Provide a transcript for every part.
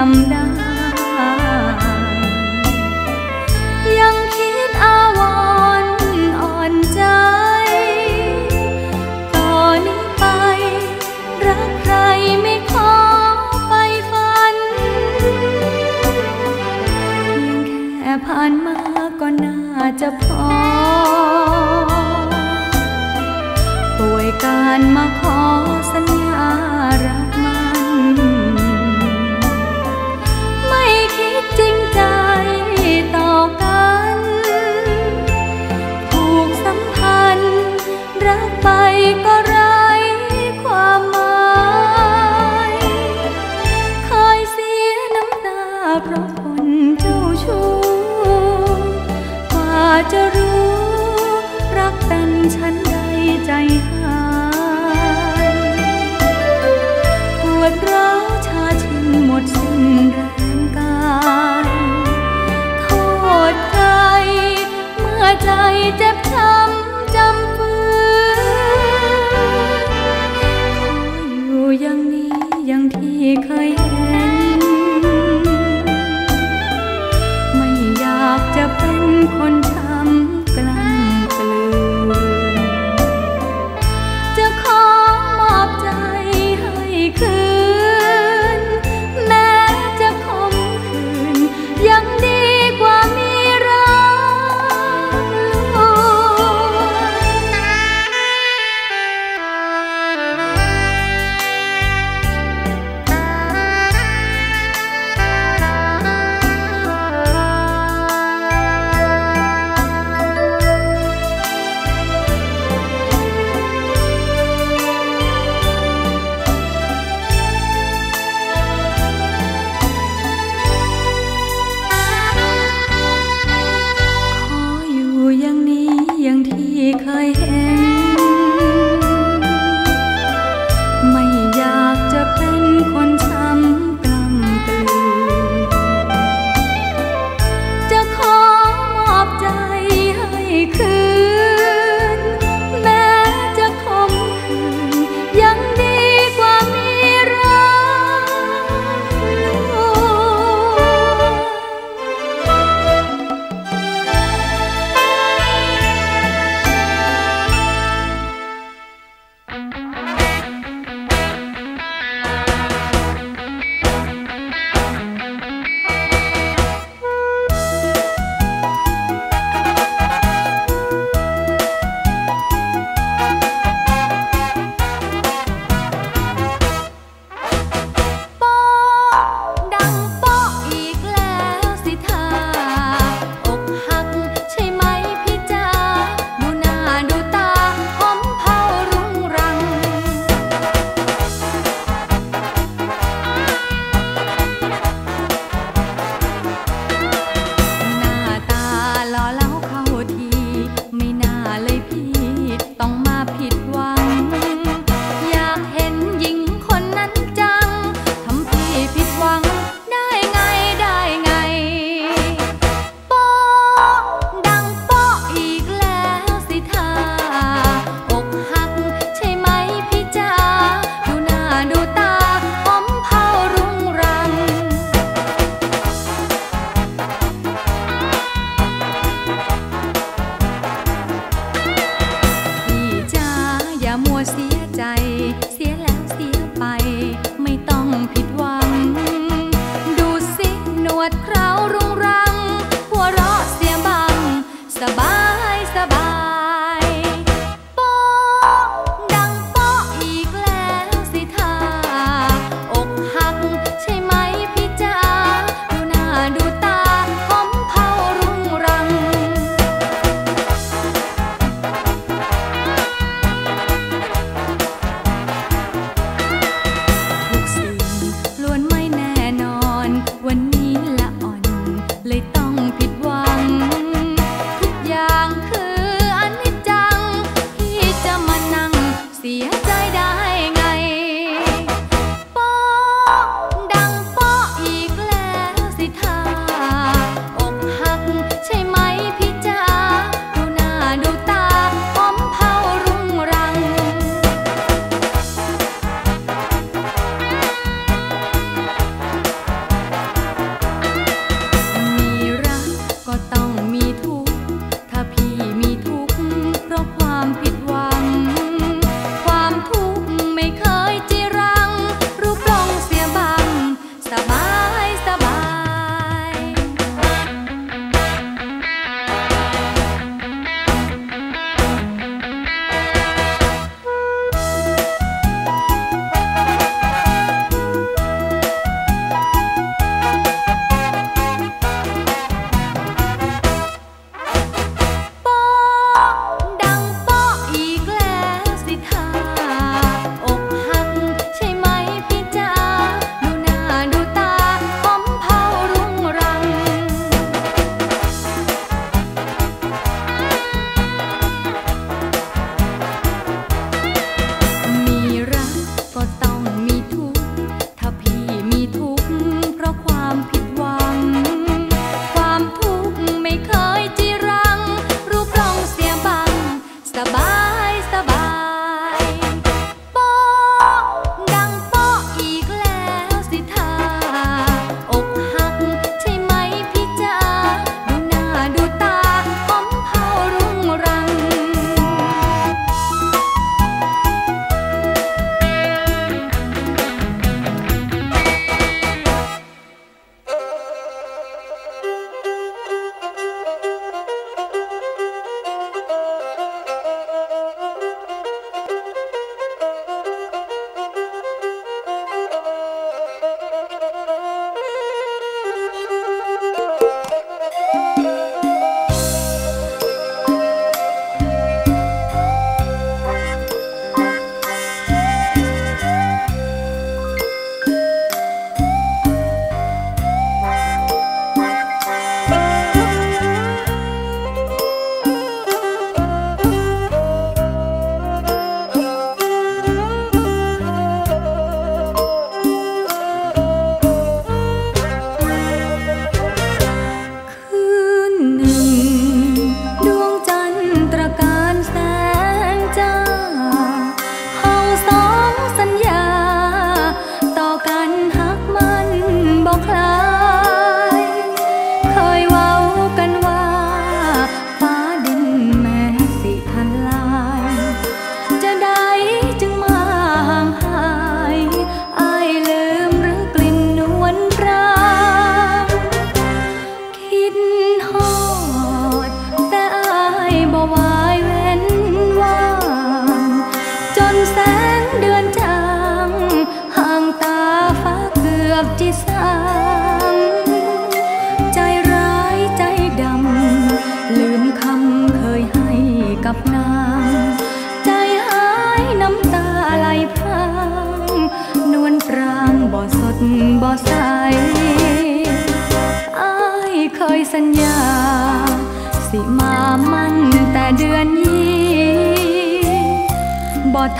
จำได้ ยังคิดอาวรอ่อนใจ ต่อนนี้ไป รักใครไม่ขอไปฝัน ยังแค่ผ่านมาก็น่าจะพอ ป่วยการมาขอสัญญา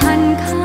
ทันข้า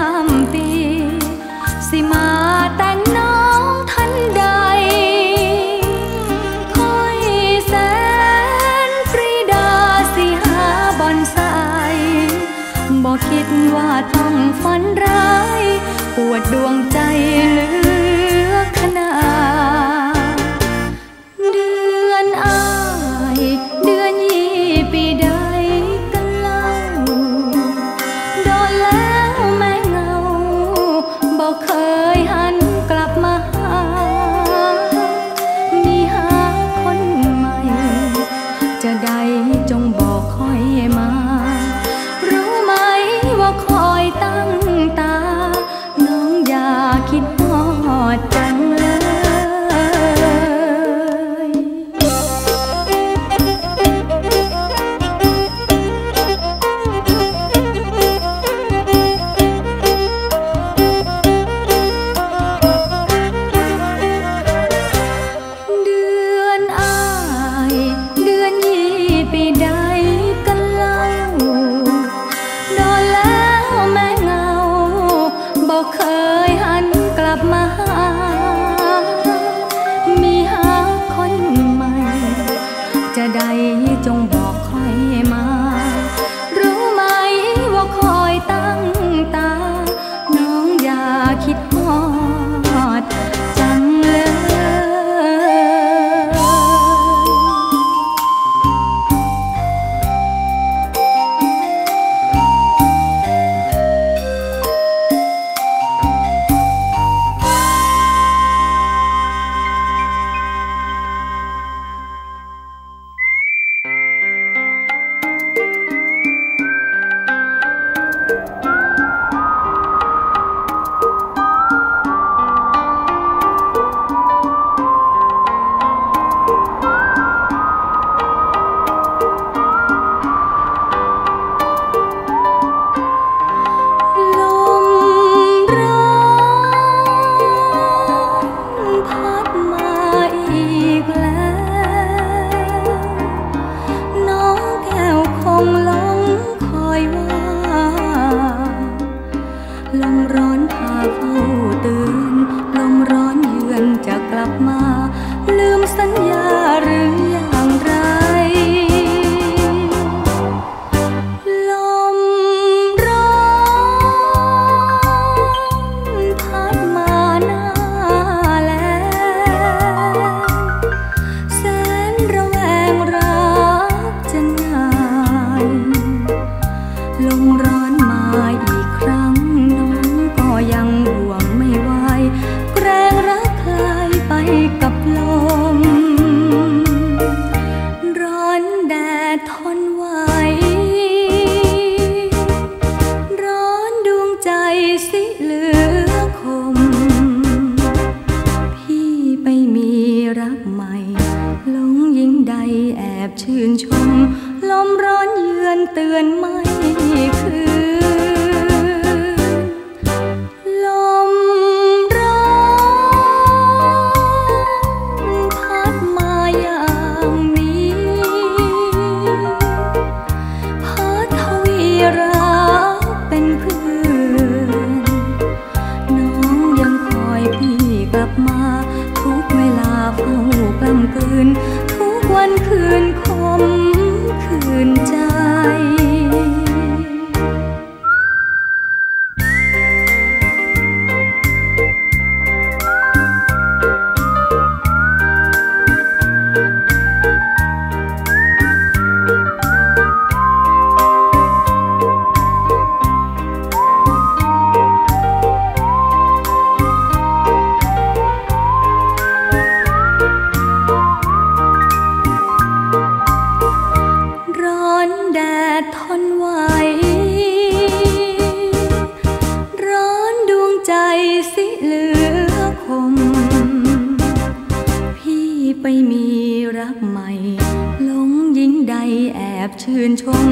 นชม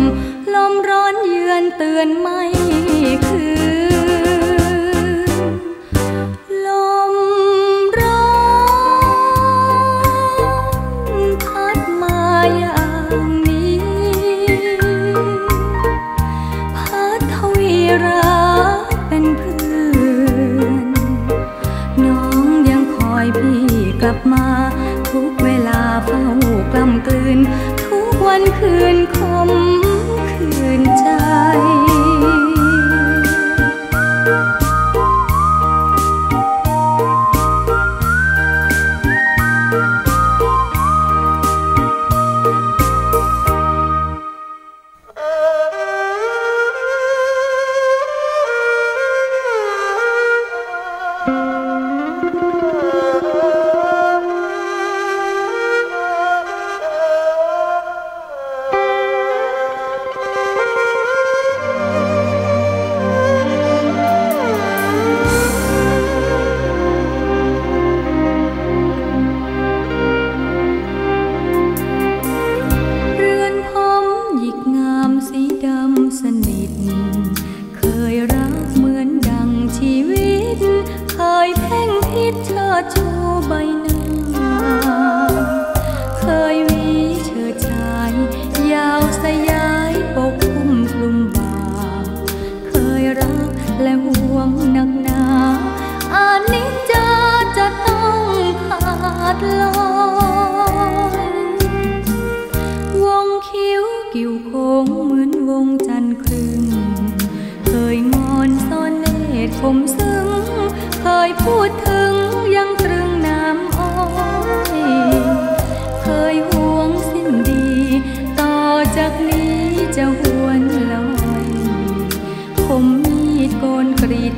ลมร้อนเยือนเตือนไม่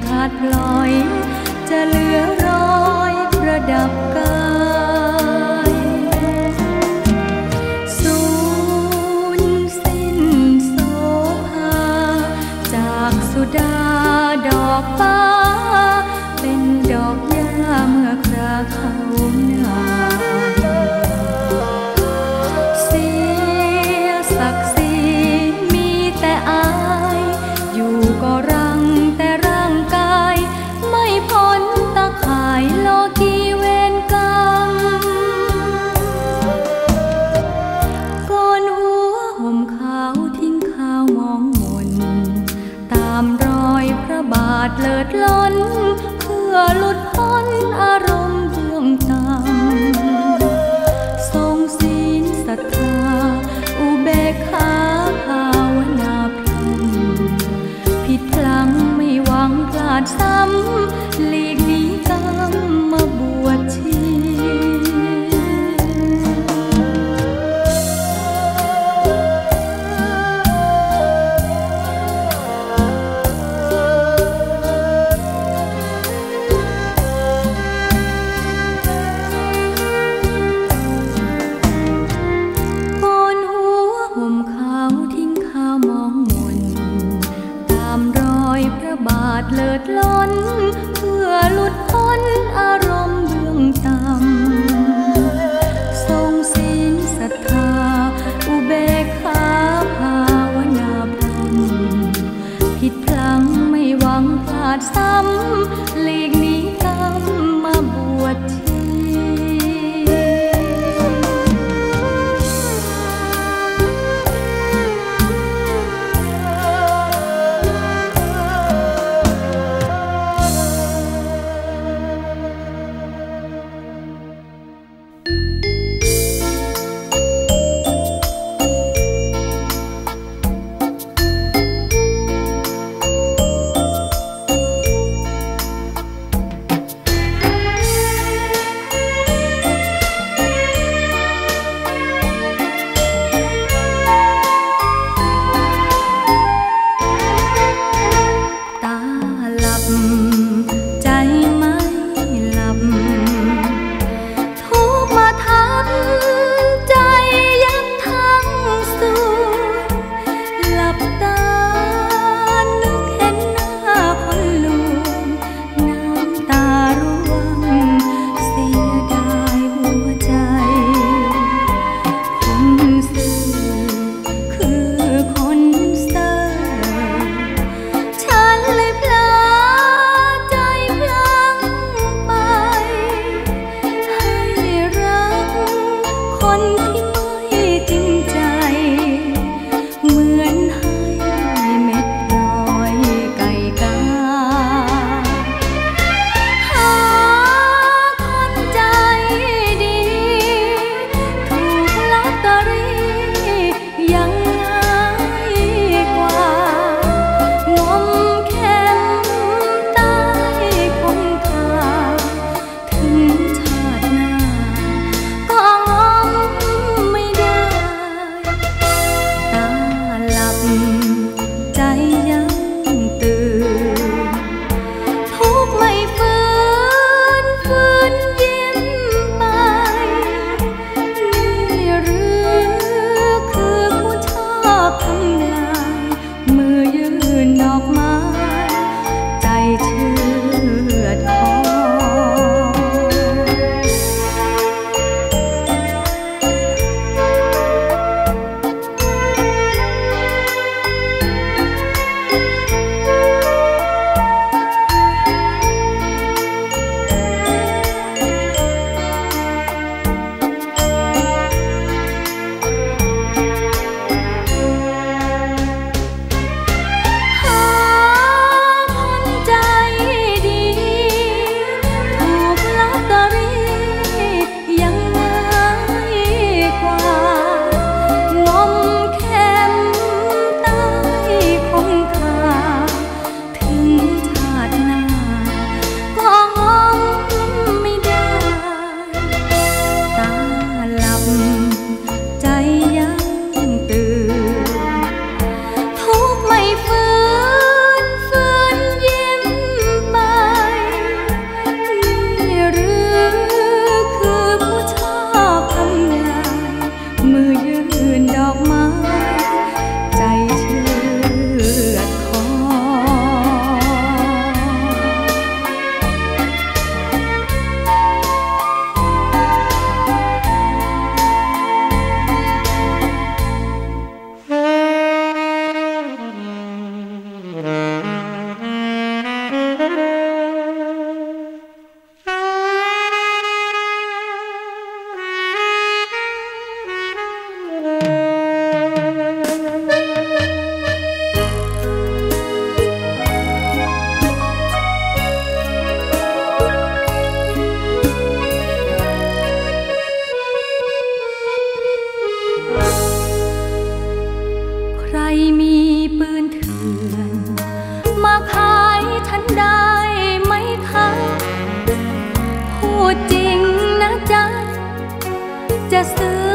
ขาดพลอย จะเหลือ มีปืนเถื่อน มาขายฉันได้ไหมคะ พูดจริงนะจ๊ะ จะซื้อ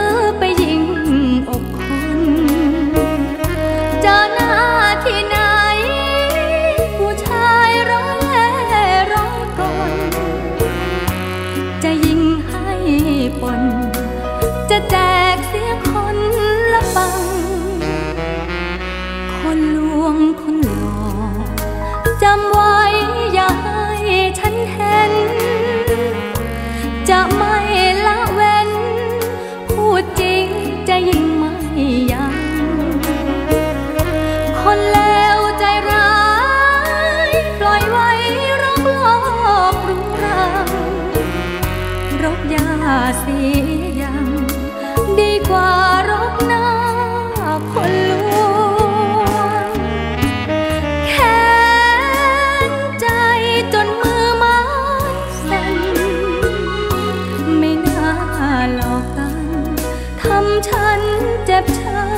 time.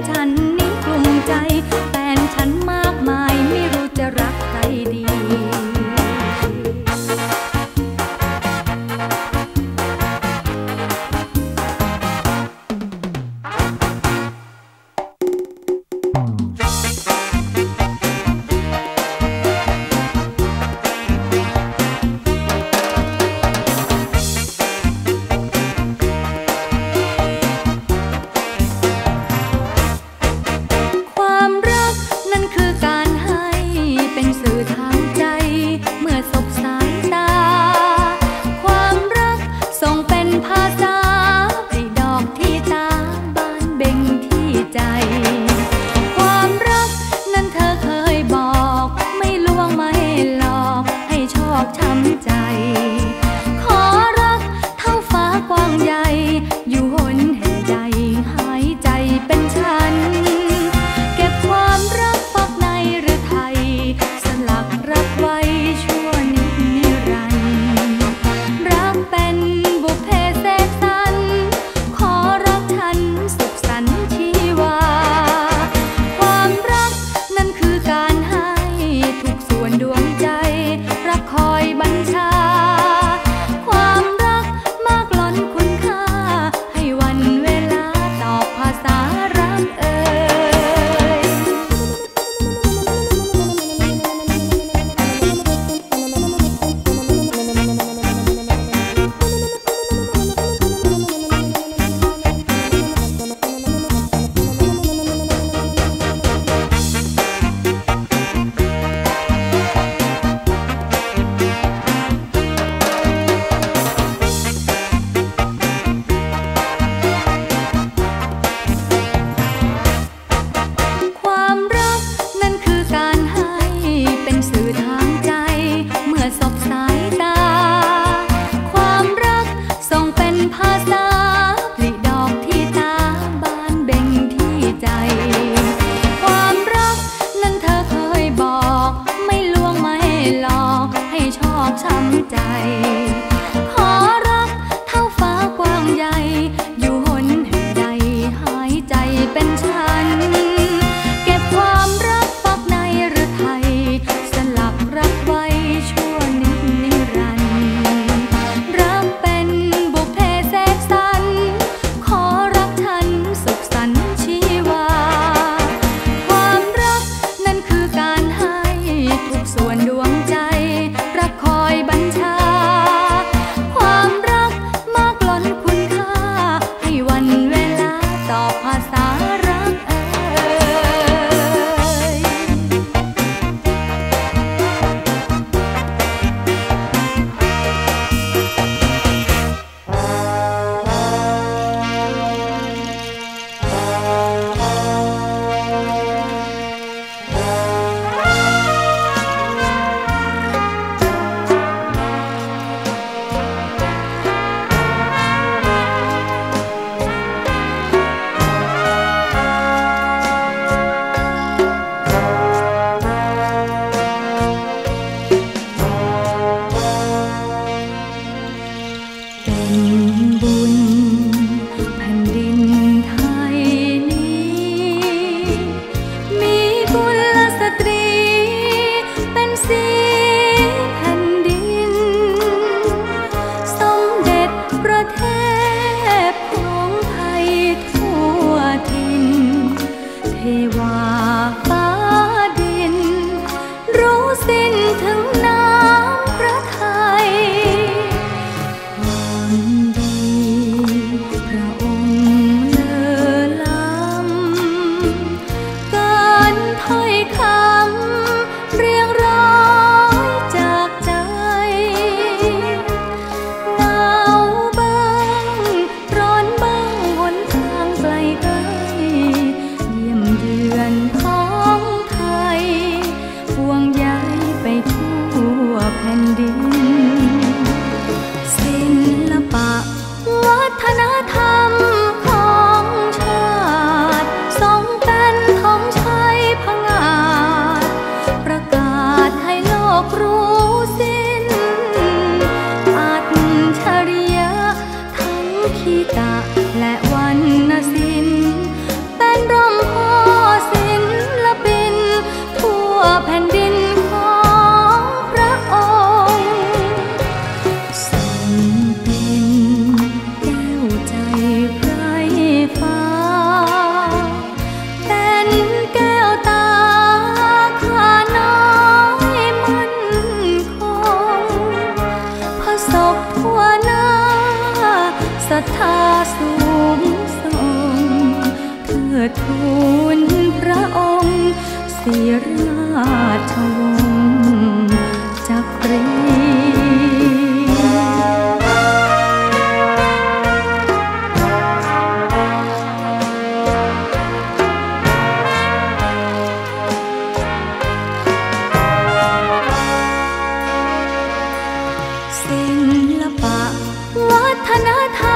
time. หลอกให้ชอบช้ำใจ ศิลปะวัฒนธรรม